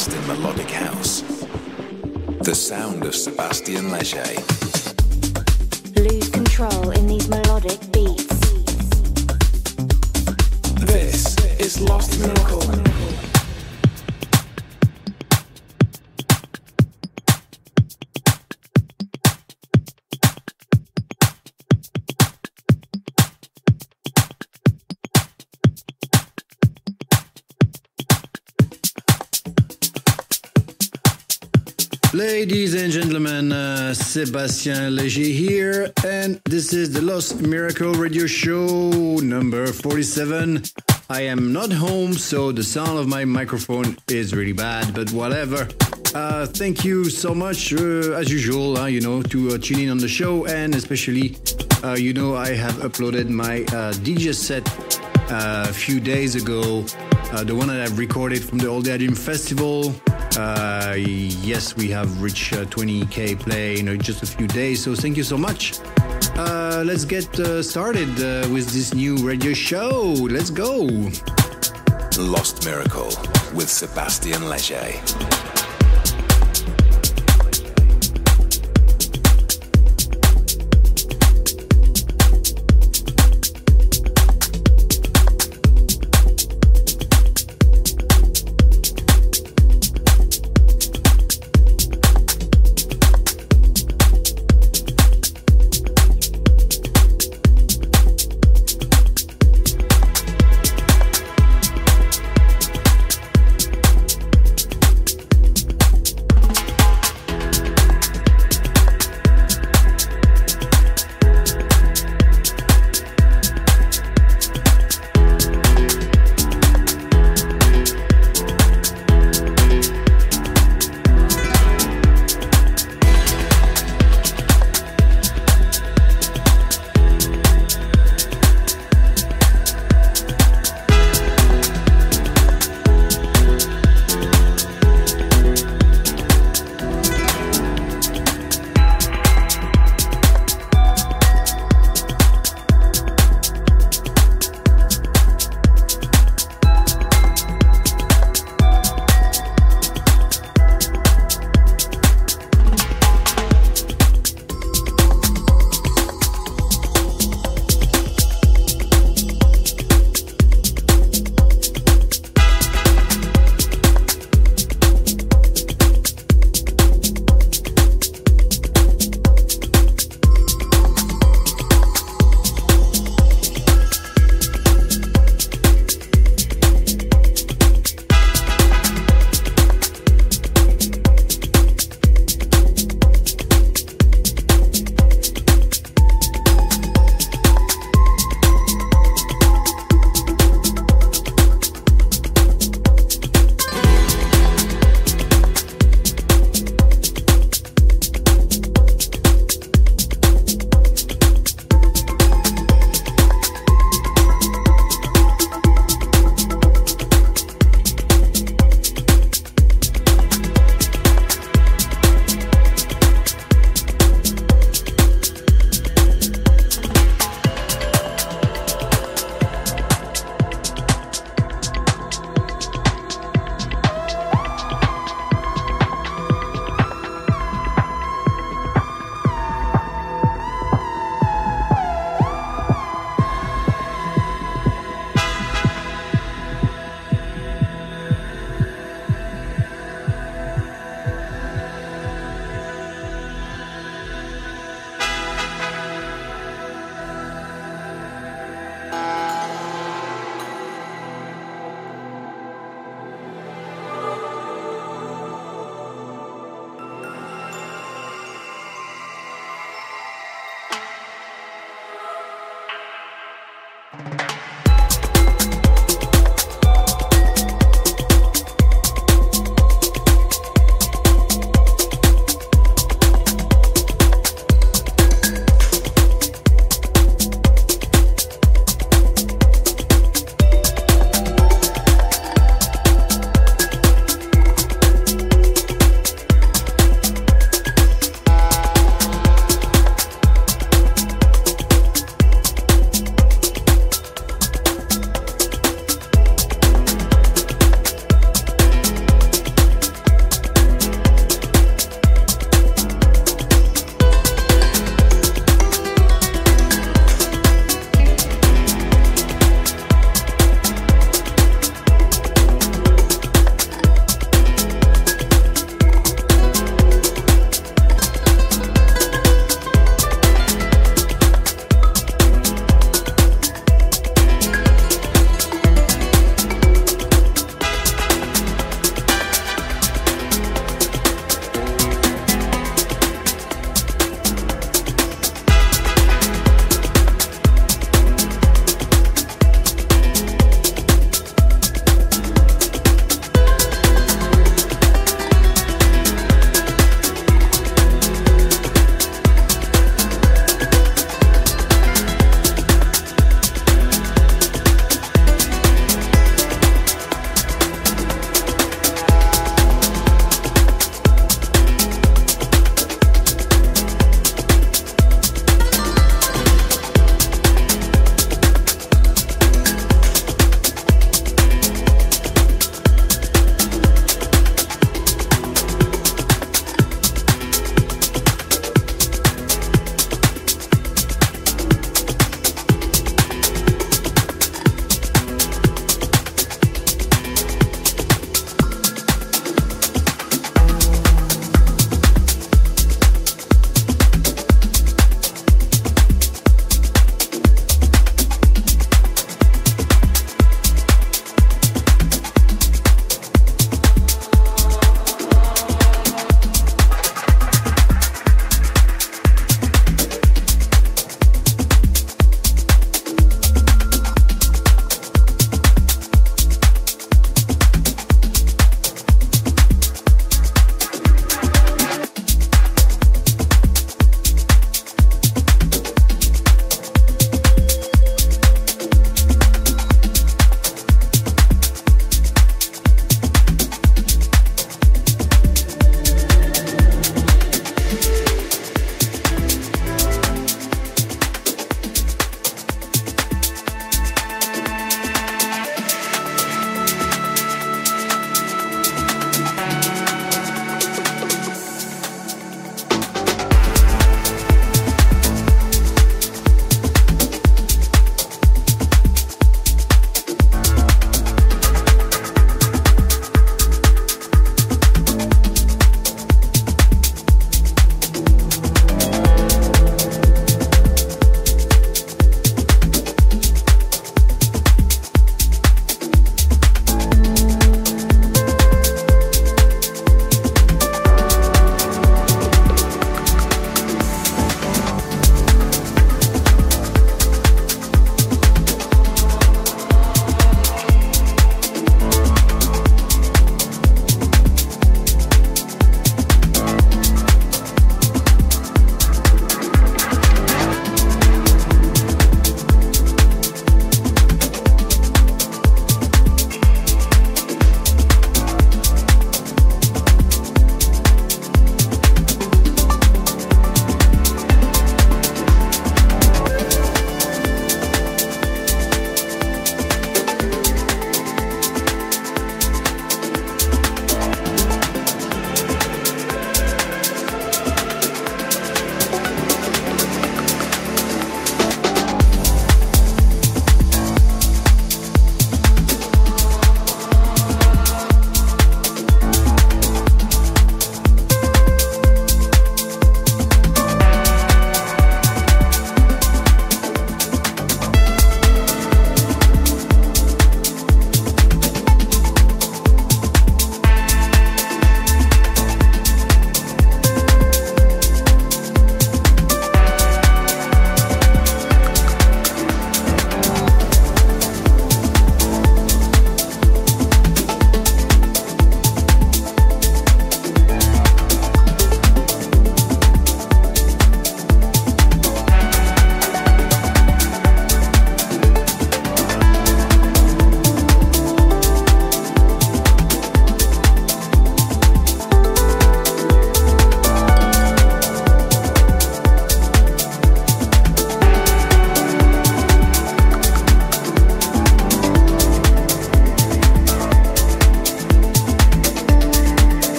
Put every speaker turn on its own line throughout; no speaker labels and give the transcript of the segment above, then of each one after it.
best in melodic house. The sound of Sébastien Léger.
Lose control in these melodic beats.
This is Lost Miracle.
Ladies and gentlemen, uh, Sébastien Léger here, and this is the Lost Miracle Radio Show number 47. I am not home, so the sound of my microphone is really bad, but whatever. Uh, thank you so much, uh, as usual, uh, you know, to uh, tune in on the show, and especially, uh, you know, I have uploaded my uh, DJ set a few days ago, the one that I've recorded from the Old Dream Festival. Uh, yes, we have reached uh, 20k play in just a few days, so thank you so much. Uh, let's get uh, started uh, with this new radio show. Let's go.
Lost Miracle with Sébastien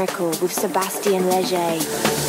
Léger.
with Sébastien Léger.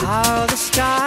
How the sky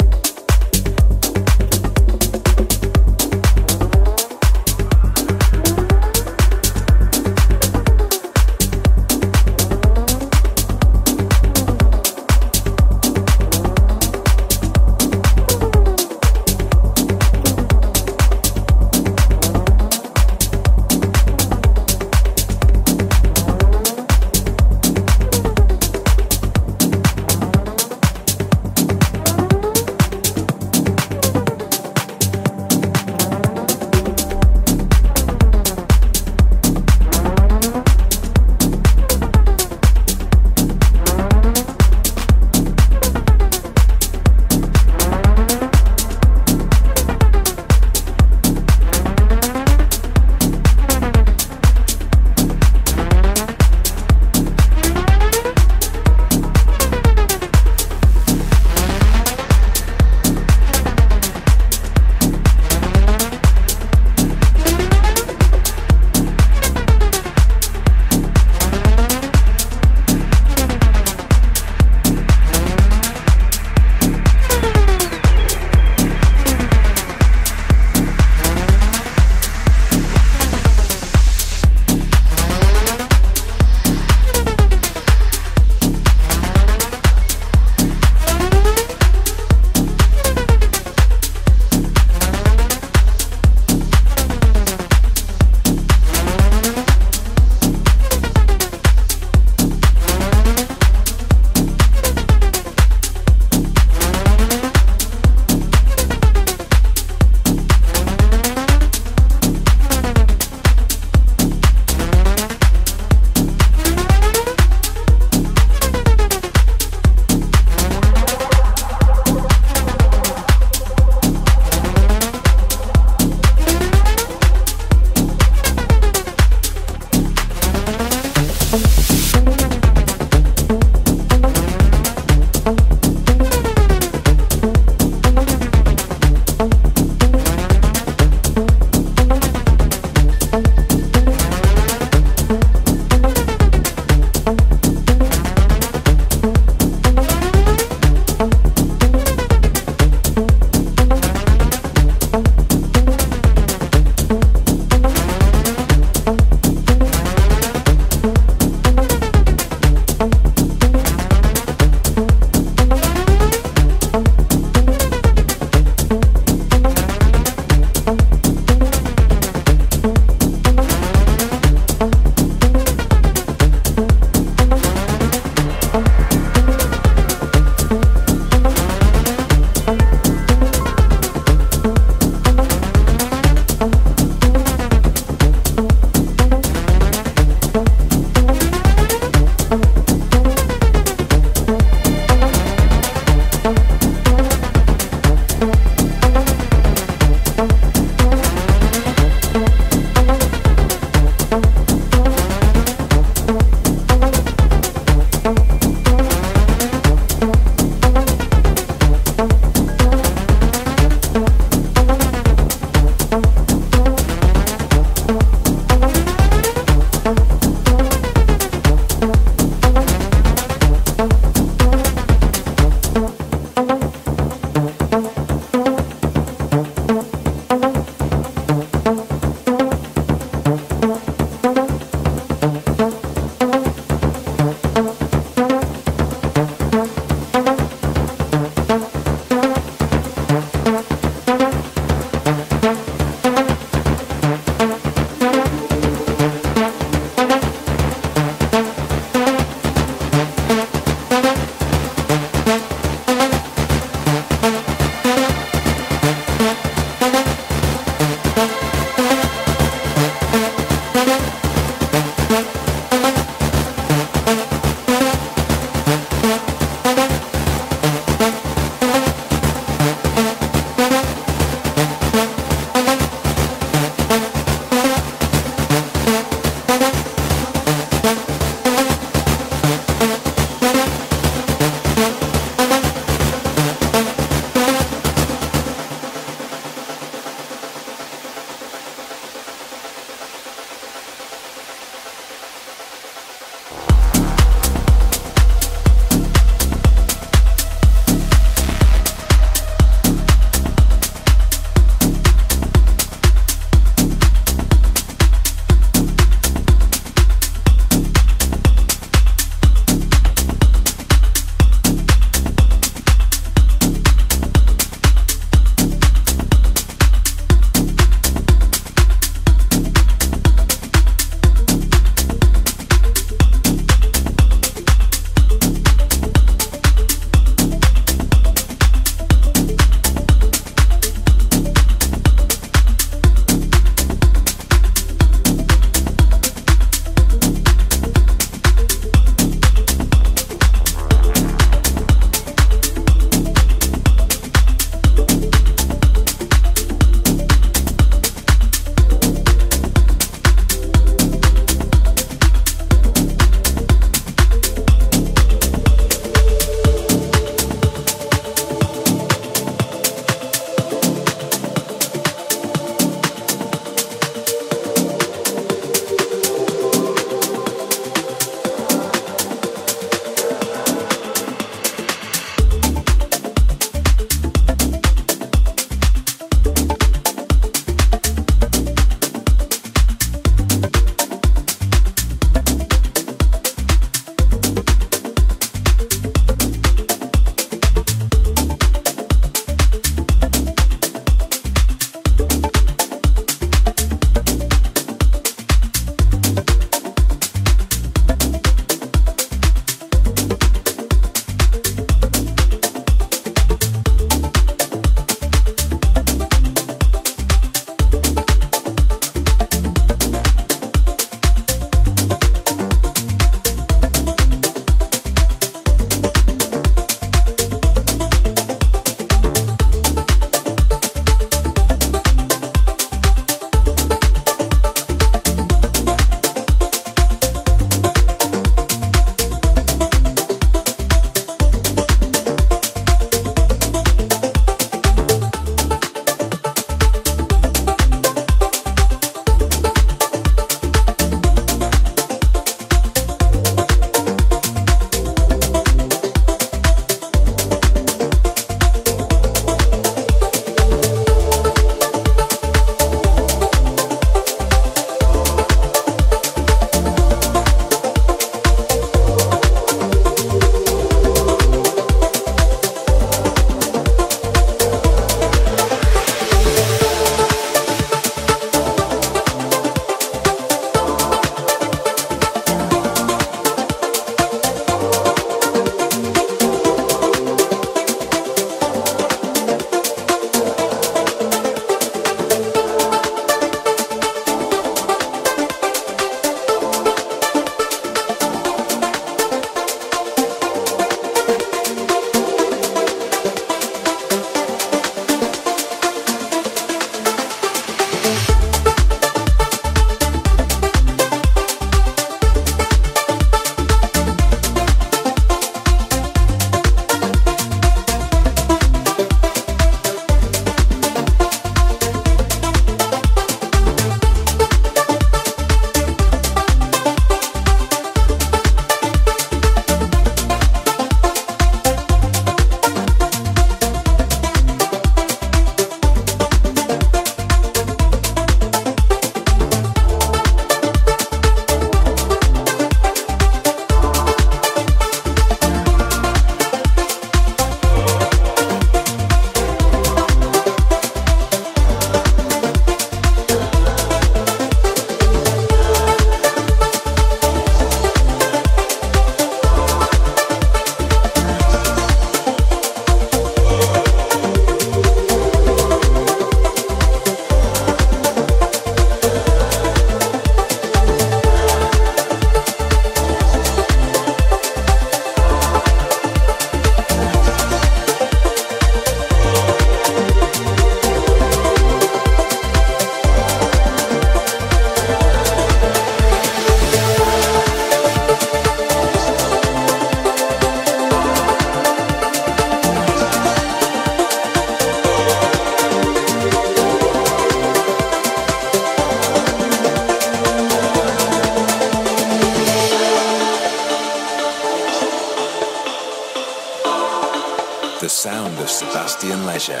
The sound
of Sébastien Léger.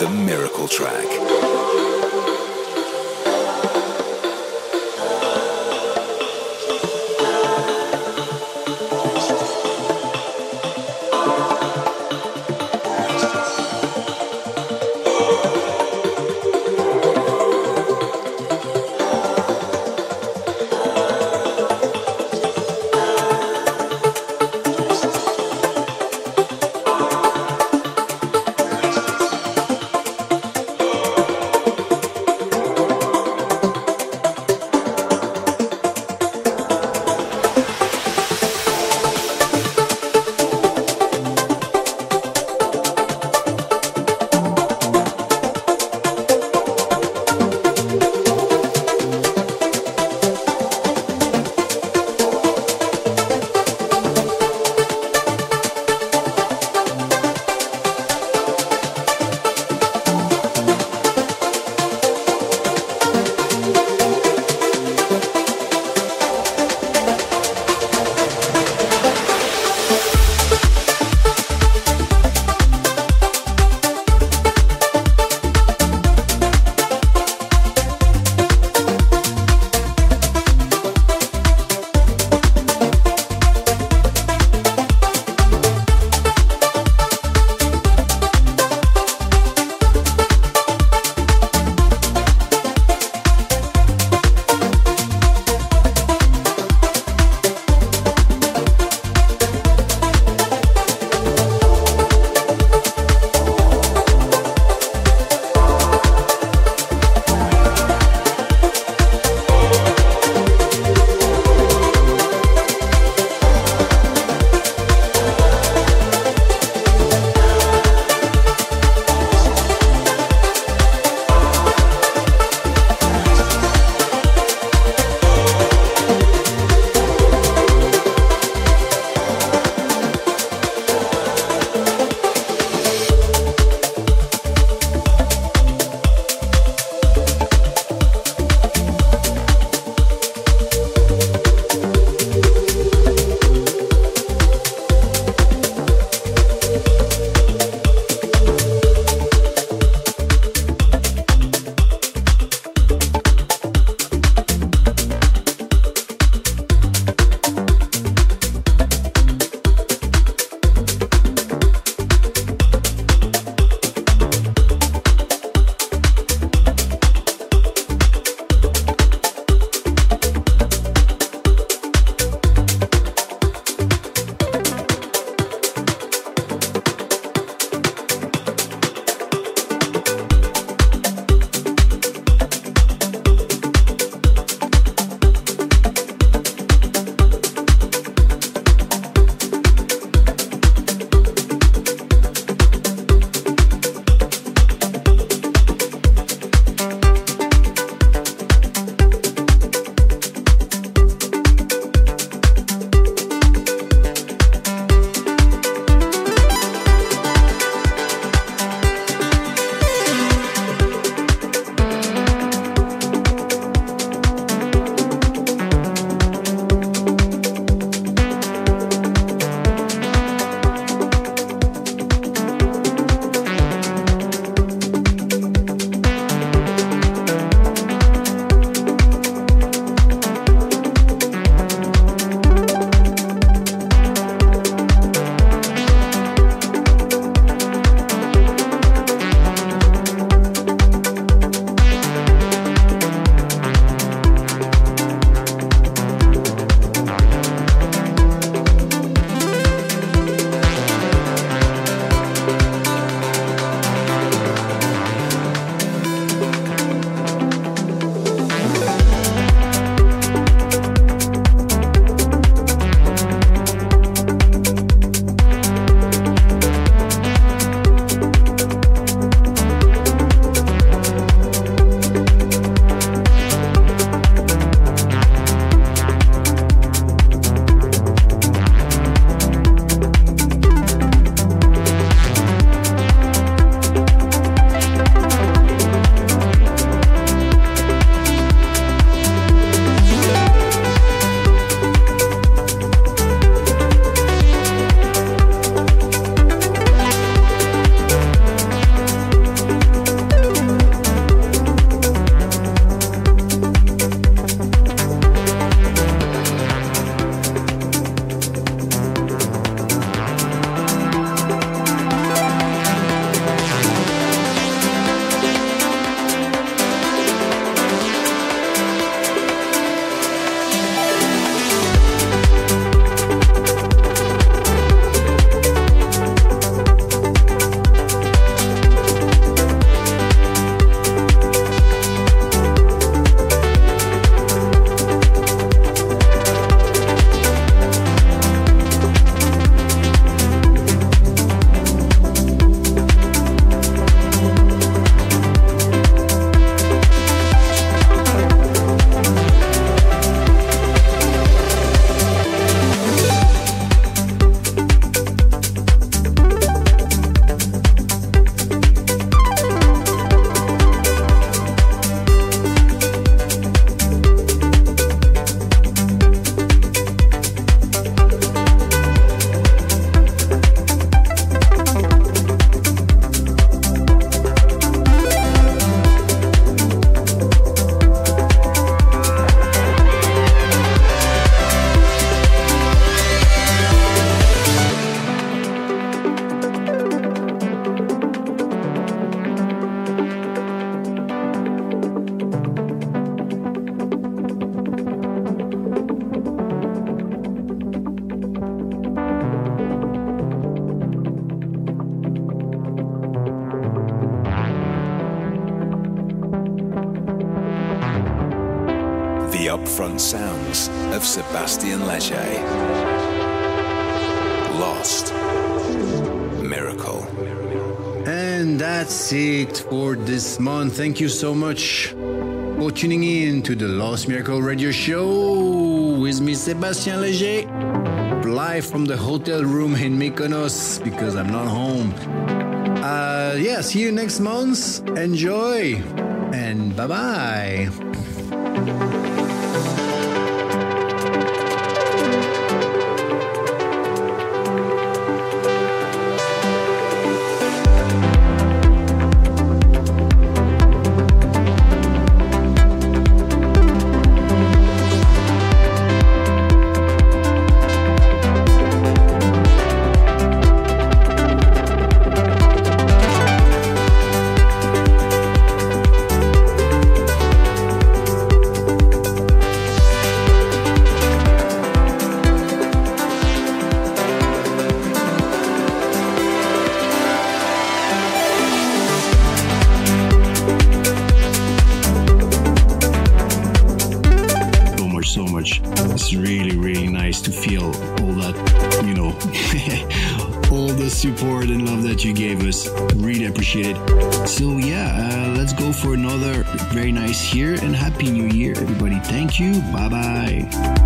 The Miracle Track.
Thank you so much for tuning in to the Lost Miracle Radio Show with me, Sébastien Léger, live from the hotel room in Mykonos because I'm not home. Uh, yeah, see you next month. Enjoy and bye bye.
Very nice here and Happy New Year, everybody. Thank you. Bye bye.